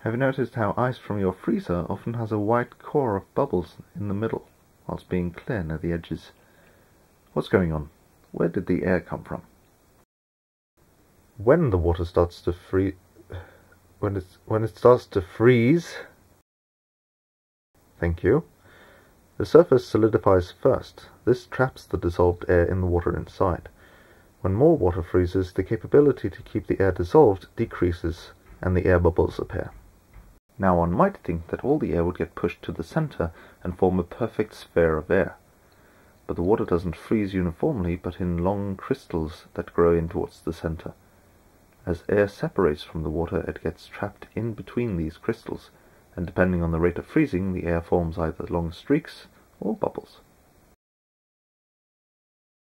Have you noticed how ice from your freezer often has a white core of bubbles in the middle, whilst being clear near the edges? What's going on? Where did the air come from? When the water starts to freeze, when it's when it starts to freeze, thank you. The surface solidifies first. This traps the dissolved air in the water inside. When more water freezes, the capability to keep the air dissolved decreases and the air bubbles appear. Now one might think that all the air would get pushed to the center and form a perfect sphere of air. But the water doesn't freeze uniformly, but in long crystals that grow in towards the center. As air separates from the water, it gets trapped in between these crystals, and depending on the rate of freezing, the air forms either long streaks or bubbles.